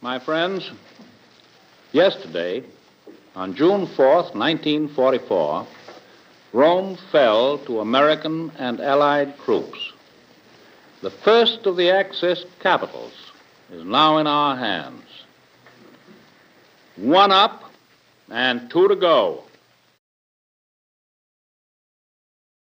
My friends, yesterday, on June 4th, 1944, Rome fell to American and Allied troops. The first of the Axis capitals is now in our hands. One up and two to go.